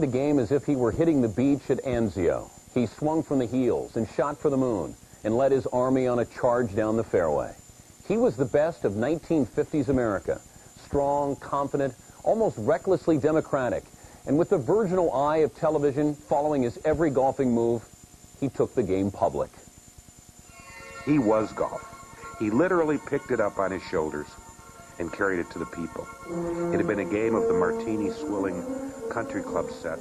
the game as if he were hitting the beach at Anzio. He swung from the heels and shot for the moon and led his army on a charge down the fairway. He was the best of 1950s America, strong, confident, almost recklessly democratic, and with the virginal eye of television following his every golfing move, he took the game public. He was golf. He literally picked it up on his shoulders and carried it to the people. It had been a game of the martini swilling country club set,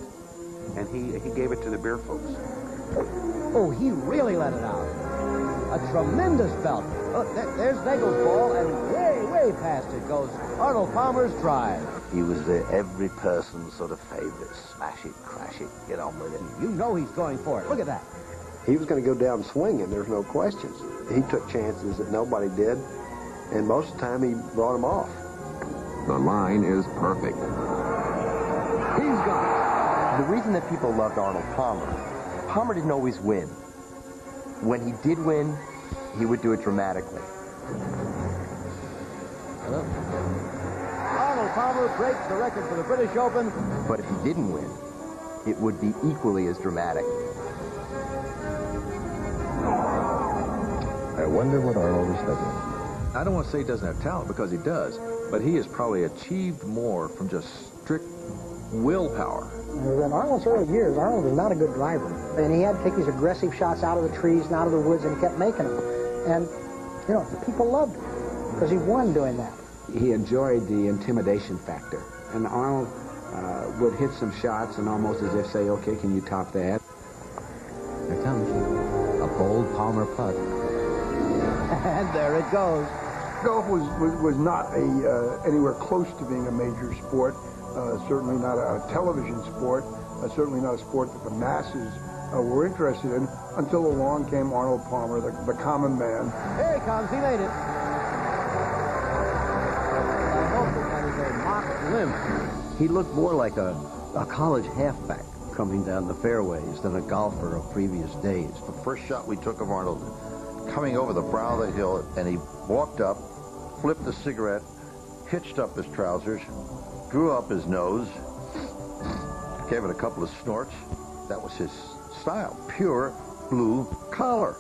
and he, he gave it to the beer folks. Oh, he really let it out. A tremendous belt. Oh, there's Nagle's ball, and way, way past it goes Arnold Palmer's drive. He was the every person's sort of favorite. Smash it, crash it, get on with it. You know he's going for it. Look at that. He was going to go down swinging, there's no questions. He took chances that nobody did, and most of the time he brought them off. The line is perfect. He's gone. The reason that people loved Arnold Palmer, Palmer didn't always win. When he did win, he would do it dramatically. Hello. Arnold Palmer breaks the record for the British Open. But if he didn't win, it would be equally as dramatic. I wonder what Arnold is thinking. I don't want to say he doesn't have talent because he does, but he has probably achieved more from just strict willpower. In Arnold's early years, Arnold was not a good driver. And he had to take these aggressive shots out of the trees and out of the woods, and he kept making them. And, you know, people loved him because he won doing that. He enjoyed the intimidation factor. And Arnold uh, would hit some shots and almost as if say, okay, can you top that? There comes a bold Palmer putt. and there it goes. Golf was, was, was not a, uh, anywhere close to being a major sport, uh, certainly not a, a television sport, uh, certainly not a sport that the masses uh, were interested in, until along came Arnold Palmer, the, the common man. Here he comes, he made it. He looked more like a, a college halfback coming down the fairways than a golfer of previous days. The first shot we took of Arnold coming over the brow of the hill, and he walked up, flipped the cigarette, hitched up his trousers, drew up his nose, gave it a couple of snorts. That was his style, pure blue collar.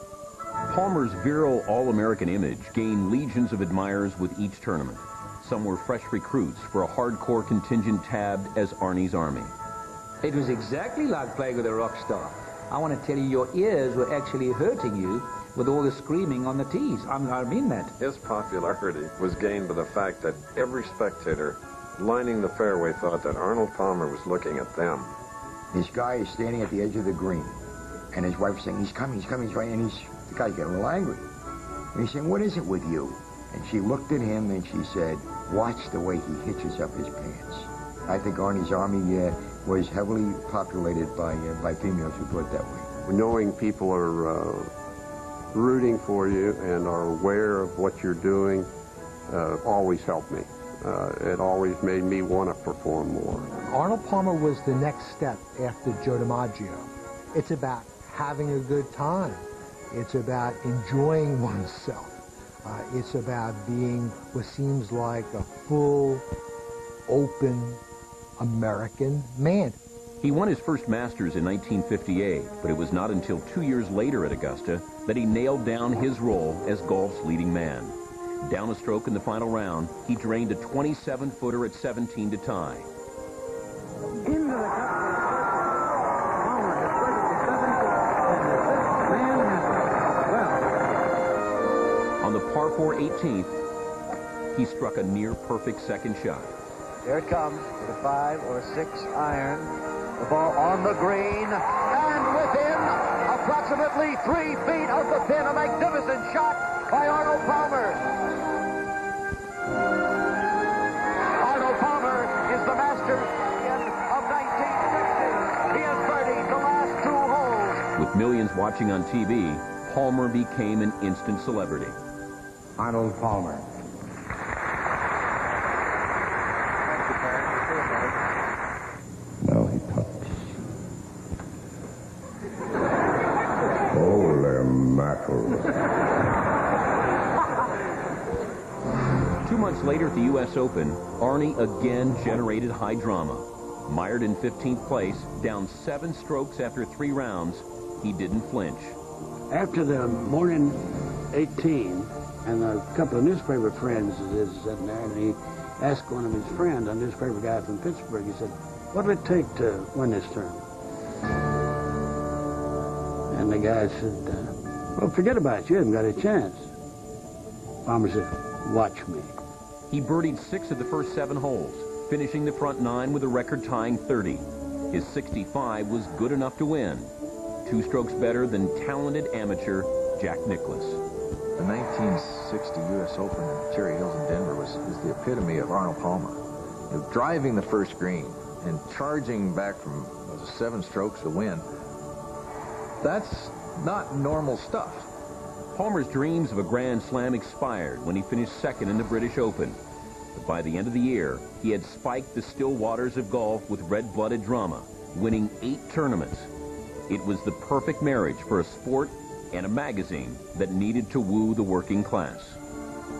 Palmer's virile All-American image gained legions of admirers with each tournament. Some were fresh recruits for a hardcore contingent tabbed as Arnie's Army. It was exactly like playing with a rock star. I want to tell you, your ears were actually hurting you with all the screaming on the tees. I mean, I mean that. His popularity was gained by the fact that every spectator lining the fairway thought that Arnold Palmer was looking at them. This guy is standing at the edge of the green, and his wife's saying, he's coming, he's coming, he's right, and he's, the guy's getting a little angry. And he's saying, what is it with you? And she looked at him and she said, watch the way he hitches up his pants. I think Arnie's Army uh, was heavily populated by, uh, by females who thought that way. Knowing people are uh, rooting for you and are aware of what you're doing uh, always helped me. Uh, it always made me want to perform more. Arnold Palmer was the next step after Joe DiMaggio. It's about having a good time. It's about enjoying oneself. Uh, it's about being what seems like a full, open American man. He won his first Masters in 1958, but it was not until two years later at Augusta that he nailed down his role as golf's leading man. Down a stroke in the final round, he drained a 27-footer at 17 to tie. On the par 4 18th, he struck a near-perfect second shot. Here it comes with a five or a six iron. The ball on the green and within approximately three feet of the pin. A magnificent shot by Arnold Palmer. Arnold Palmer is the master of 1960. He has birdied the last two holes. With millions watching on TV, Palmer became an instant celebrity. Arnold Palmer. Now he talks. Holy mackerel. Two months later at the U.S. Open, Arnie again generated high drama. Mired in 15th place, down seven strokes after three rounds, he didn't flinch. After the morning 18, and a couple of newspaper friends is sitting there, and he asked one of his friends, a newspaper guy from Pittsburgh, he said, what'll it take to win this tournament? And the guy said, uh, well, forget about it. You haven't got a chance. Palmer said, watch me. He birdied six of the first seven holes, finishing the front nine with a record-tying 30. His 65 was good enough to win. Two strokes better than talented amateur Jack Nicklaus. The 1960 U.S. Open in Cherry Hills in Denver was is the epitome of Arnold Palmer. You know, driving the first green and charging back from seven strokes to win. That's not normal stuff. Palmer's dreams of a Grand Slam expired when he finished second in the British Open. But by the end of the year, he had spiked the still waters of golf with red-blooded drama, winning eight tournaments. It was the perfect marriage for a sport and a magazine that needed to woo the working class.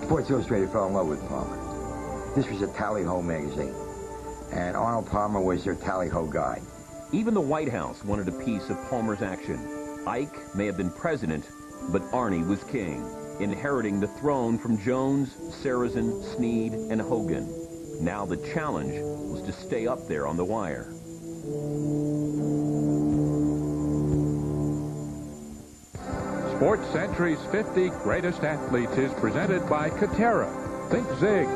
Sports Illustrated fell in love with Palmer. This was a tally-ho magazine, and Arnold Palmer was their tally-ho guy. Even the White House wanted a piece of Palmer's action. Ike may have been president, but Arnie was king, inheriting the throne from Jones, Sarazen, Snead, and Hogan. Now the challenge was to stay up there on the wire. Sports Century's 50 Greatest Athletes is presented by Catera. Think Zig.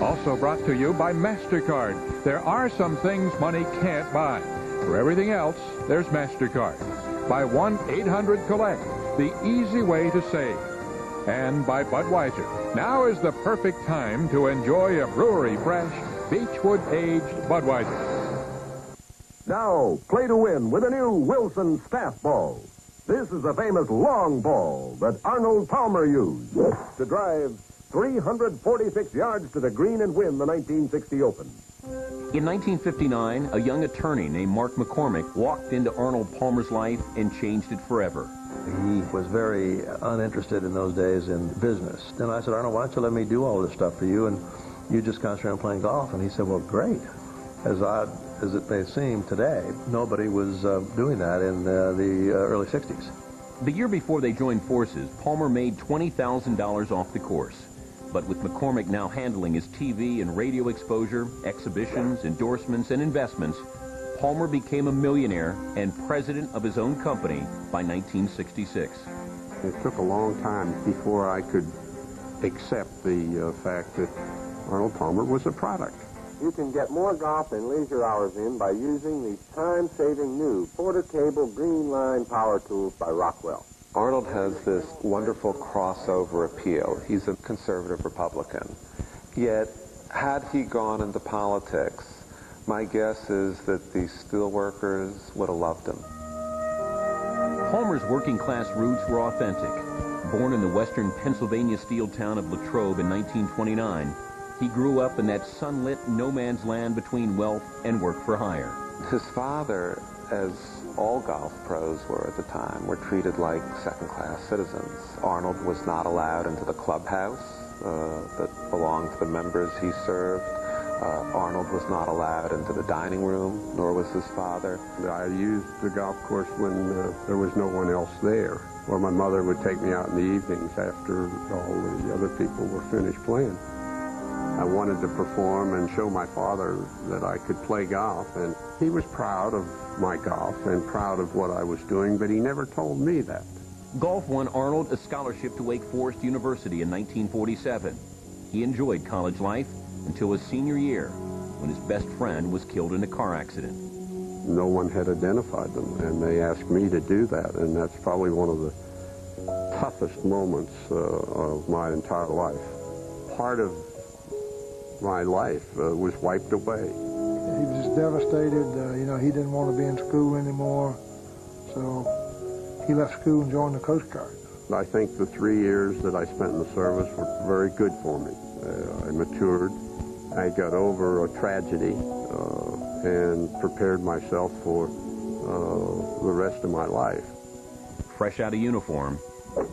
Also brought to you by MasterCard. There are some things money can't buy. For everything else, there's MasterCard. By 1-800-COLLECT, the easy way to save. And by Budweiser. Now is the perfect time to enjoy a brewery fresh, Beechwood-aged Budweiser. Now, play to win with a new Wilson staff ball. This is the famous long ball that Arnold Palmer used to drive 346 yards to the green and win the 1960 Open. In 1959, a young attorney named Mark McCormack walked into Arnold Palmer's life and changed it forever. He was very uninterested in those days in business. And I said, Arnold, why don't you let me do all this stuff for you and you just concentrate on playing golf? And he said, well, great. As odd as it may seem today, nobody was uh, doing that in uh, the uh, early 60s. The year before they joined forces, Palmer made $20,000 off the course. But with McCormack now handling his TV and radio exposure, exhibitions, endorsements, and investments, Palmer became a millionaire and president of his own company by 1966. It took a long time before I could accept the uh, fact that Arnold Palmer was a product. You can get more golf and leisure hours in by using these time-saving new Porter Cable Green Line power tools by Rockwell. Arnold has this wonderful crossover appeal. He's a conservative Republican. Yet, had he gone into politics, my guess is that the steelworkers would have loved him. Palmer's working class roots were authentic. Born in the western Pennsylvania steel town of Latrobe in 1929, he grew up in that sunlit no man's land between wealth and work for hire. His father, as all golf pros were at the time, were treated like second-class citizens. Arnold was not allowed into the clubhouse uh, that belonged to the members he served. Uh, Arnold was not allowed into the dining room, nor was his father. I used the golf course when uh, there was no one else there, or my mother would take me out in the evenings after all the other people were finished playing. I wanted to perform and show my father that I could play golf, and he was proud of my golf and proud of what I was doing, but he never told me that. Golf won Arnold a scholarship to Wake Forest University in 1947. He enjoyed college life until his senior year, when his best friend was killed in a car accident. No one had identified them, and they asked me to do that, and that's probably one of the toughest moments uh, of my entire life. Part of my life uh, was wiped away. He was just devastated. Uh, you know, he didn't want to be in school anymore, so he left school and joined the Coast Guard. I think the three years that I spent in the service were very good for me. Uh, I matured. I got over a tragedy uh, and prepared myself for uh, the rest of my life. Fresh out of uniform,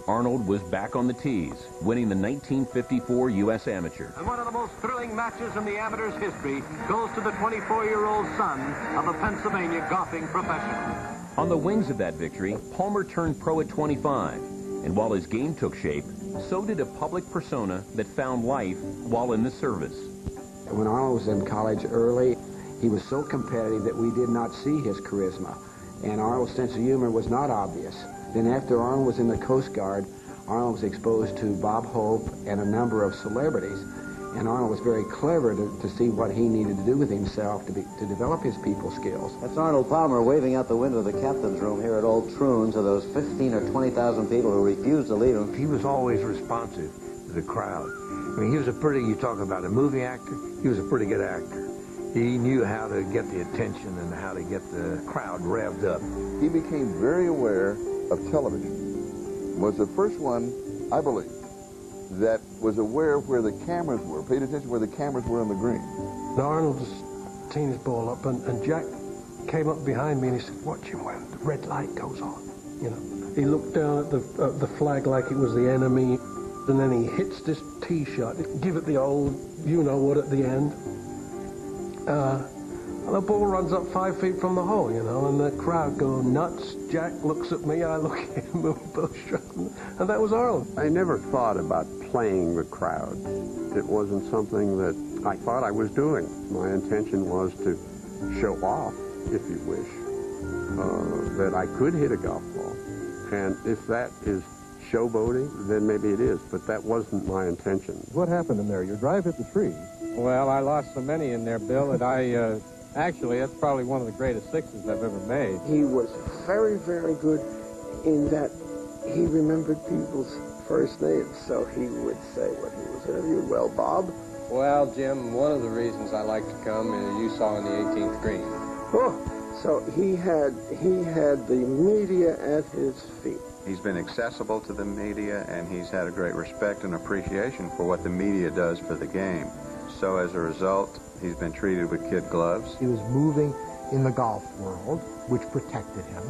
Arnold was back on the tees, winning the 1954 U.S. Amateur. And one of the most thrilling matches in the amateur's history goes to the 24-year-old son of a Pennsylvania golfing professional. On the wings of that victory, Palmer turned pro at 25. And while his game took shape, so did a public persona that found life while in the service. When Arnold was in college early, he was so competitive that we did not see his charisma. And Arnold's sense of humor was not obvious. Then after Arnold was in the Coast Guard, Arnold was exposed to Bob Hope and a number of celebrities. And Arnold was very clever to, to see what he needed to do with himself to, be, to develop his people skills. That's Arnold Palmer waving out the window of the captain's room here at Old Troon to those 15 or 20,000 people who refused to leave him. He was always responsive to the crowd. I mean, he was a pretty, you talk about a movie actor, he was a pretty good actor. He knew how to get the attention and how to get the crowd revved up. He became very aware of television. Was the first one, I believe, that was aware of where the cameras were, paid attention where the cameras were on the green. Arnold was teeing his ball up, and, and Jack came up behind me and he said, watch him when the red light goes on. You know, he looked down at the, at the flag like it was the enemy, and then he hits this tee shot, give it the old, you know what, at the end. Uh, and the ball runs up five feet from the hole, you know, and the crowd go nuts. Jack looks at me, I look at him, and we both shrug. And that was Arnold. I never thought about playing the crowd. It wasn't something that I thought I was doing. My intention was to show off, if you wish, uh, that I could hit a golf ball. And if that is showboating, then maybe it is, but that wasn't my intention. What happened in there? Your drive hit the tree. Well, I lost so many in there, Bill, that I, uh, actually, that's probably one of the greatest sixes I've ever made. He was very, very good in that he remembered people's first names, so he would say when he was interviewed, well, Bob. Well, Jim, one of the reasons I like to come is you saw in the 18th green. Oh, so he had he had the media at his feet. He's been accessible to the media, and he's had a great respect and appreciation for what the media does for the game. So as a result, he's been treated with kid gloves. He was moving in the golf world, which protected him.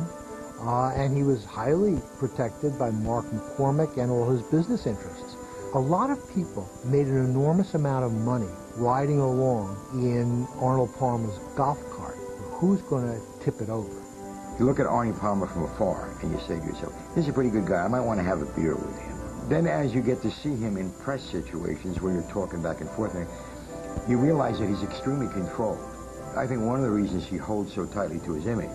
Uh, and he was highly protected by Mark McCormack and all his business interests. A lot of people made an enormous amount of money riding along in Arnold Palmer's golf cart. Who's going to tip it over? You look at Arnie Palmer from afar and you say to yourself, this is a pretty good guy. I might want to have a beer with him. Then as you get to see him in press situations where you're talking back and forth, you realize that he's extremely controlled. I think one of the reasons he holds so tightly to his image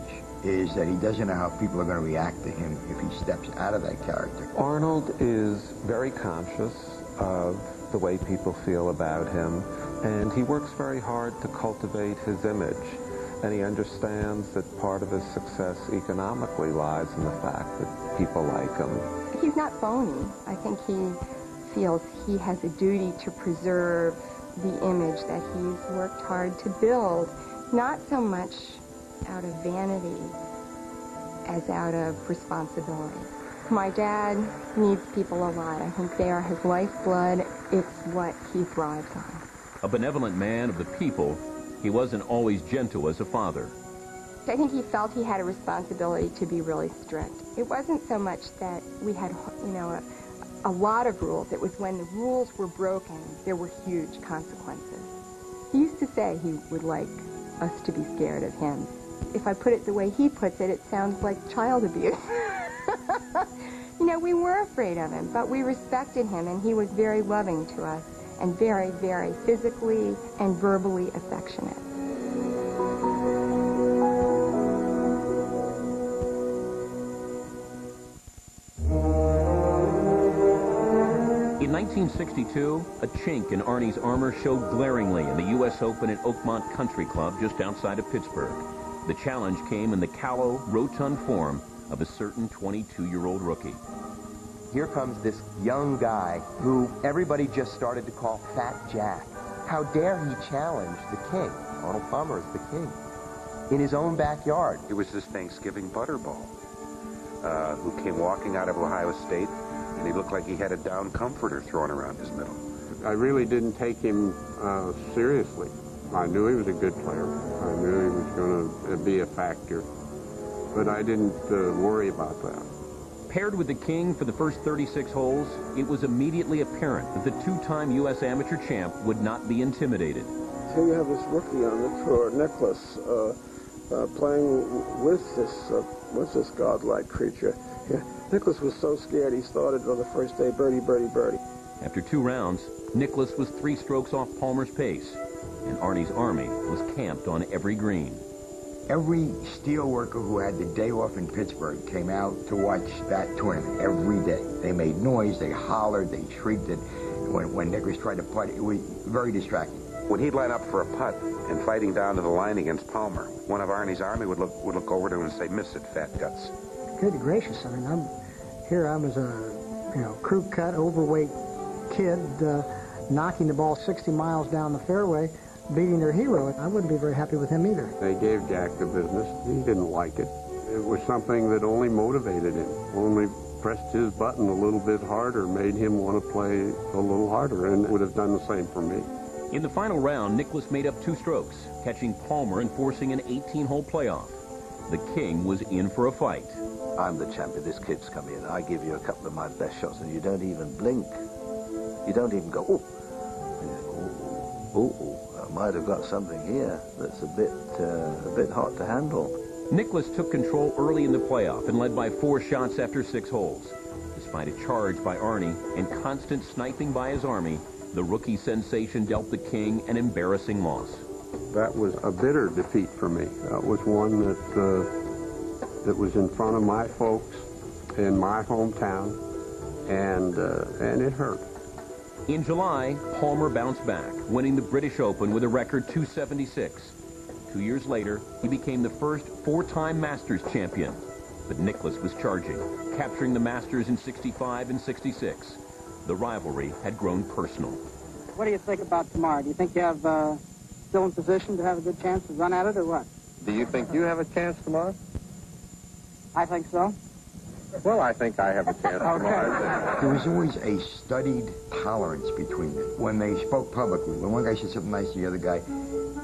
is that he doesn't know how people are going to react to him if he steps out of that character. Arnold is very conscious of the way people feel about him, and he works very hard to cultivate his image. And he understands that part of his success economically lies in the fact that people like him. He's not phony. I think he feels he has a duty to preserve the image that he's worked hard to build, not so much out of vanity as out of responsibility. My dad needs people a lot. I think they are his lifeblood. It's what he thrives on. A benevolent man of the people, he wasn't always gentle as a father. I think he felt he had a responsibility to be really strict. It wasn't so much that we had, you know, a, a lot of rules. It was when the rules were broken, there were huge consequences. He used to say he would like us to be scared of him. If I put it the way he puts it, it sounds like child abuse. you know, we were afraid of him, but we respected him, and he was very loving to us and very, very physically and verbally affectionate. 1962, a chink in Arnie's armor showed glaringly in the U.S. Open at Oakmont Country Club just outside of Pittsburgh. The challenge came in the callow, rotund form of a certain 22-year-old rookie. Here comes this young guy who everybody just started to call Fat Jack. How dare he challenge the king? Arnold Palmer is the king. In his own backyard. It was this Thanksgiving Butterball uh, who came walking out of Ohio State, and he looked like he had a down comforter thrown around his middle. I really didn't take him uh, seriously. I knew he was a good player. I knew he was going to be a factor. But I didn't uh, worry about that. Paired with the King for the first 36 holes, it was immediately apparent that the two-time U.S. amateur champ would not be intimidated. Here you have this rookie on the tour, Nicklaus, uh, uh, playing with this uh, with this godlike creature. Yeah, Nicklaus was so scared he started on the first day birdie, birdie, birdie. After two rounds, Nicklaus was three strokes off Palmer's pace, and Arnie's army was camped on every green. Every steel worker who had the day off in Pittsburgh came out to watch that tournament every day. They made noise, they hollered, they shrieked. It. When, when Nicklaus tried to putt, it was very distracting. When he'd line up for a putt and fighting down to the line against Palmer, one of Arnie's army would look would look over to him and say, "Miss it, fat guts." Good gracious! I mean, I'm here. I was a you know crew cut, overweight kid uh, knocking the ball 60 miles down the fairway, beating their hero. I wouldn't be very happy with him either. They gave Jack the business. He didn't like it. It was something that only motivated him, only pressed his button a little bit harder, made him want to play a little harder, and would have done the same for me. In the final round, Nicklaus made up two strokes, catching Palmer and forcing an 18-hole playoff. The King was in for a fight. I'm the champion. This kid's come in. I give you a couple of my best shots, and you don't even blink. You don't even go, oh, oh, oh, oh. I might have got something here that's a bit, uh, a bit hot to handle. Nicklaus took control early in the playoff and led by four shots after six holes. Despite a charge by Arnie and constant sniping by his army, the rookie sensation dealt the King an embarrassing loss. That was a bitter defeat for me. That was one that uh, that was in front of my folks in my hometown, and uh, and it hurt. In July, Palmer bounced back, winning the British Open with a record 276. Two years later, he became the first four-time Masters champion. But Nicklaus was charging, capturing the Masters in 65 and 66. The rivalry had grown personal. What do you think about tomorrow? Do you think you have uh, still in position to have a good chance to run at it, or what? Do you think you have a chance tomorrow? I think so. Well, I think I have a chance tomorrow. There was always a studied tolerance between them. When they spoke publicly, when one guy said something nice to the other guy,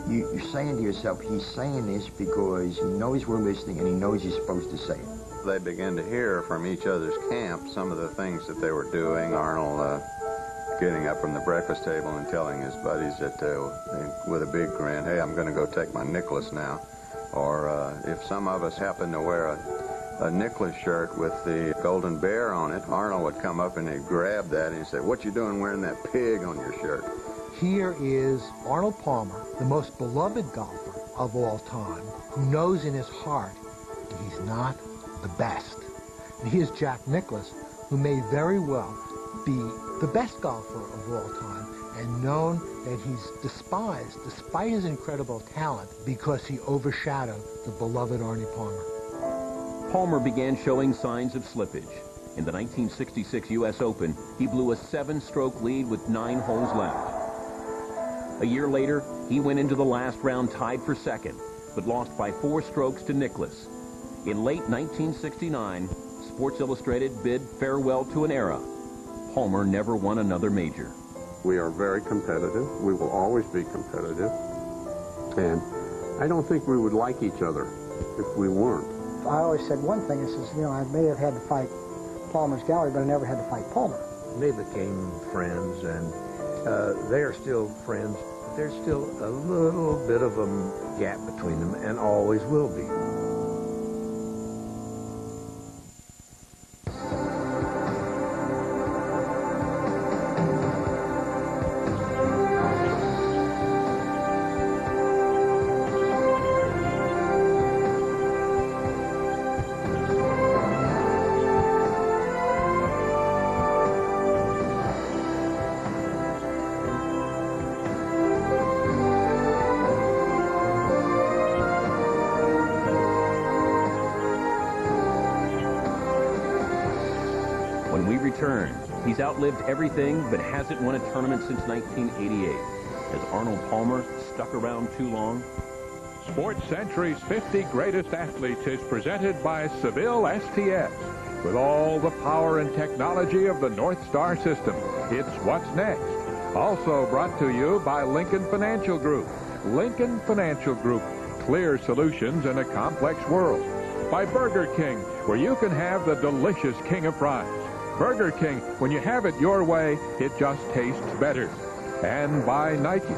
you, you're saying to yourself, he's saying this because he knows we're listening and he knows he's supposed to say it. They began to hear from each other's camp some of the things that they were doing. Arnold uh, getting up from the breakfast table and telling his buddies that, uh, with a big grin, hey, I'm going to go take my Nicklaus now. Or uh, if some of us happen to wear a, a Nicklaus shirt with the golden bear on it, Arnold would come up and he'd grab that and he'd say, what you doing wearing that pig on your shirt? Here is Arnold Palmer, the most beloved golfer of all time, who knows in his heart he's not the best. And he is Jack Nicklaus, who may very well be the best golfer of all time and known that he's despised despite his incredible talent because he overshadowed the beloved Arnie Palmer. Palmer began showing signs of slippage. In the 1966 U.S. Open, he blew a seven-stroke lead with nine holes left. A year later, he went into the last round tied for second, but lost by four strokes to Nicklaus. In late 1969, Sports Illustrated bid farewell to an era. Palmer never won another major. We are very competitive. We will always be competitive. And I don't think we would like each other if we weren't. I always said one thing. I says, you know, I may have had to fight Palmer's gallery, but I never had to fight Palmer. They became friends, and uh, they are still friends. There's still a little bit of a gap between them, and always will be. Outlived everything but hasn't won a tournament since 1988. Has Arnold Palmer stuck around too long? Sports Century's 50 Greatest Athletes is presented by Seville STS. With all the power and technology of the North Star system, it's What's Next. Also brought to you by Lincoln Financial Group. Lincoln Financial Group, clear solutions in a complex world. By Burger King, where you can have the delicious king of fries. Burger King, when you have it your way, it just tastes better. And by Nike.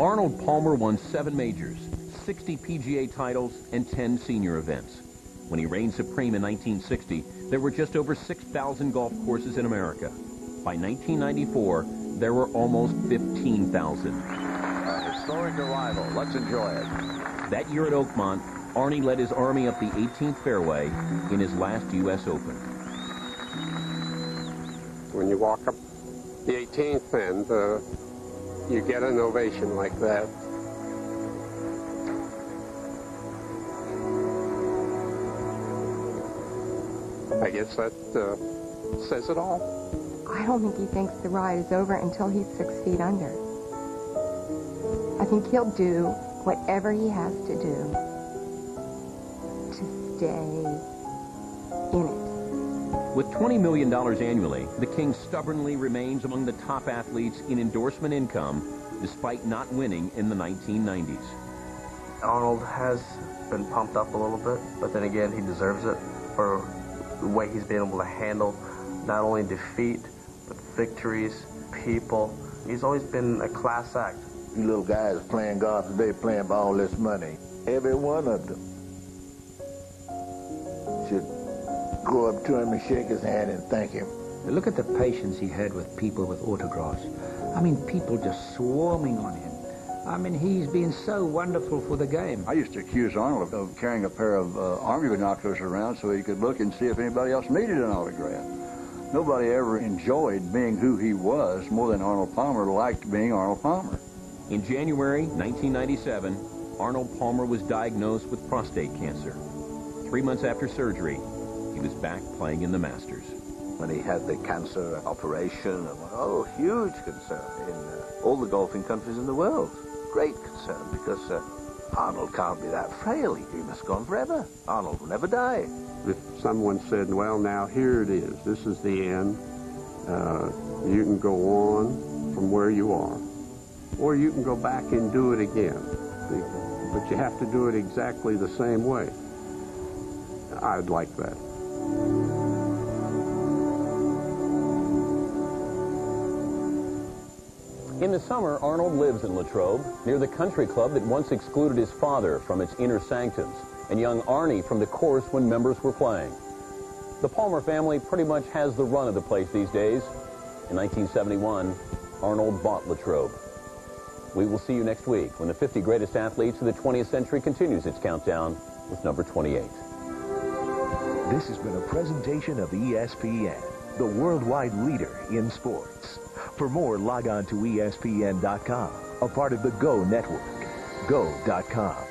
Arnold Palmer won seven majors, 60 PGA titles, and 10 senior events. When he reigned supreme in 1960, there were just over 6,000 golf courses in America. By 1994, there were almost 15,000. A historic arrival. Let's enjoy it. That year at Oakmont, Arnie led his army up the 18th fairway in his last U.S. Open. When you walk up the 18th and uh, you get an ovation like that, I guess that uh, says it all. I don't think he thinks the ride is over until he's six feet under. I think he'll do whatever he has to do to stay in it. With $20 million annually, the King stubbornly remains among the top athletes in endorsement income, despite not winning in the 1990s. Arnold has been pumped up a little bit, but then again, he deserves it for the way he's been able to handle not only defeat, but victories, people. He's always been a class act. You little guys playing golf today, playing for all this money. Every one of them should go up to him and shake his hand and thank him. Look at the patience he had with people with autographs. I mean, people just swarming on him. I mean, he's been so wonderful for the game. I used to accuse Arnold of carrying a pair of uh, army binoculars around so he could look and see if anybody else needed an autograph. Nobody ever enjoyed being who he was more than Arnold Palmer liked being Arnold Palmer. In January 1997, Arnold Palmer was diagnosed with prostate cancer. Three months after surgery, he was back playing in the Masters. When he had the cancer operation, oh, huge concern in uh, all the golfing countries in the world. Great concern because uh, Arnold can't be that frail. He must go on forever. Arnold will never die. If someone said, well, now here it is, this is the end, uh, you can go on from where you are, or you can go back and do it again. But you have to do it exactly the same way. I'd like that. In the summer, Arnold lives in Latrobe, near the country club that once excluded his father from its inner sanctums, and young Arnie from the course when members were playing. The Palmer family pretty much has the run of the place these days. In 1971, Arnold bought Latrobe. We will see you next week when the 50 greatest athletes of the 20th century continues its countdown with number 28. This has been a presentation of ESPN, the worldwide leader in sports. For more, log on to ESPN.com, a part of the Go Network. Go.com.